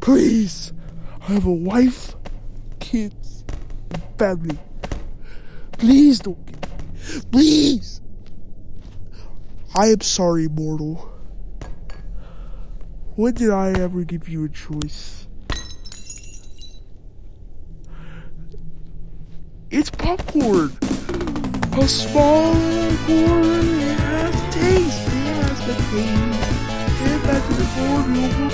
Please. I have a wife, kids, family. Please don't get me. Please. I am sorry, mortal. When did I ever give you a choice? It's popcorn. A small corn. It has taste. It has the taste. Get back to the formula.